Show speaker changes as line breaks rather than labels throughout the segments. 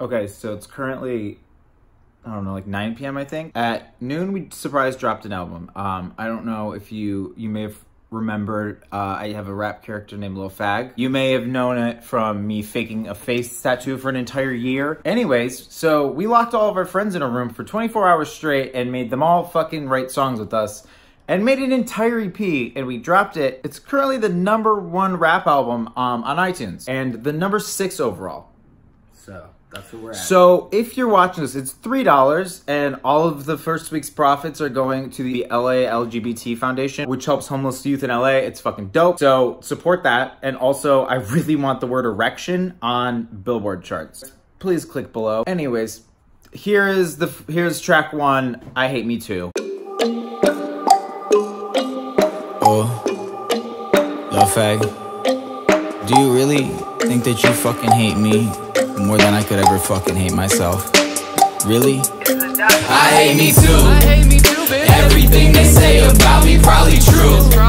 Okay, so it's currently I don't know, like 9 p.m. I think. At noon, we surprise dropped an album. Um, I don't know if you you may have remembered. Uh, I have a rap character named Lil Phag. You may have known it from me faking a face tattoo for an entire year. Anyways, so we locked all of our friends in a room for 24 hours straight and made them all fucking write songs with us. And made an entire EP, and we dropped it. It's currently the number one rap album um, on iTunes, and the number six overall.
So that's where we're at.
So if you're watching this, it's three dollars, and all of the first week's profits are going to the LA LGBT Foundation, which helps homeless youth in LA. It's fucking dope. So support that, and also I really want the word erection on Billboard charts. Please click below. Anyways, here is the here's track one. I hate me too.
Oh, Lil Phag, do you really think that you fucking hate me more than I could ever fucking hate myself? Really?
I hate me too. I hate me too, bitch. Everything they say about me probably true.
It's probably true,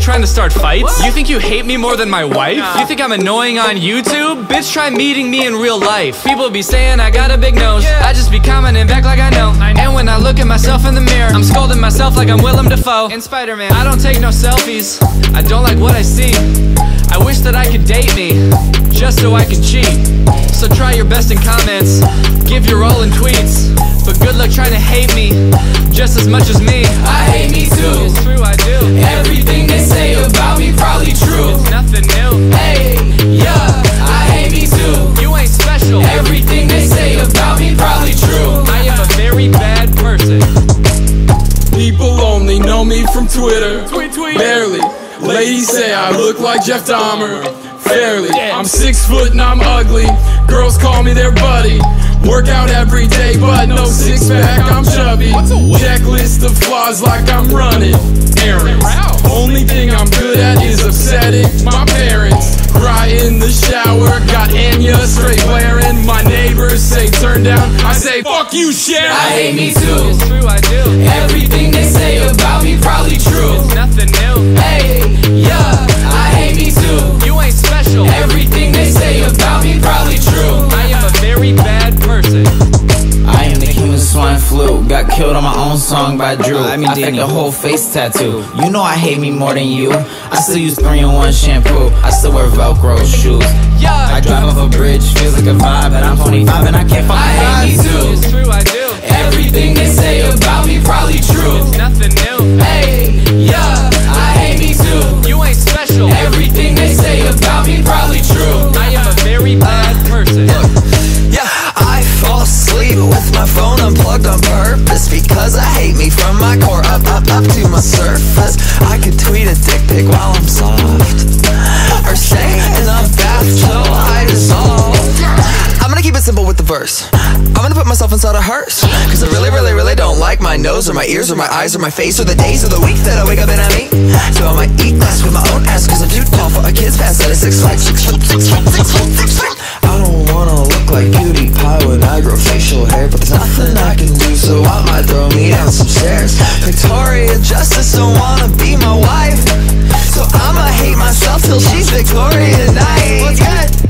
trying to start fights? What? You think you hate me more than my wife? Nah. You think I'm annoying on YouTube? Bitch, try meeting me in real life. People be saying I got a big nose. Yeah. I just be commenting back like I know. I know. And when I look at myself in the mirror, I'm scolding myself like I'm Willem Dafoe. And Spider-Man, I don't take no selfies. I don't like what I see. I wish that I could date me, just so I could cheat. So try your best in comments, give your all in tweets. But good luck trying to hate me, just as much as me.
I hate me too.
Only know me from Twitter.
Tweet, tweet.
Barely. Ladies say I look like Jeff Dahmer. Fairly. I'm six foot and I'm ugly. Girls call me their buddy. Work out every day, but no six pack, I'm chubby. Checklist of flaws like I'm running errands. Only thing I'm good at is upsetting my parents. Cry in the shower, got Anya say fuck you, Sharon.
I hate me too.
It's true, I do.
Everything they say about
on my own song by Drew. I mean, I a whole face tattoo. You know I hate me more than you. I still use 3 in 1 shampoo. I still wear Velcro shoes.
Yeah.
I drive off a bridge, feels like a vibe, but I'm 25 and I can't fucking
I hate me too.
It's true, I do.
Everything they say about me probably true.
It's nothing new.
I'm gonna put myself inside a hearse Cause I really, really, really don't like my nose or my ears or my eyes or my face Or the days of the week that I wake up and I eat So I might eat less with my own ass Cause I'm too tall for a kid's pass at a six foot, six six six foot, six foot I don't wanna look like Beauty pie when I grow facial hair But there's nothing I can do so I might throw me down some stairs. Victoria Justice don't wanna be my wife So I'ma hate myself till she's Victoria Knight. Yeah.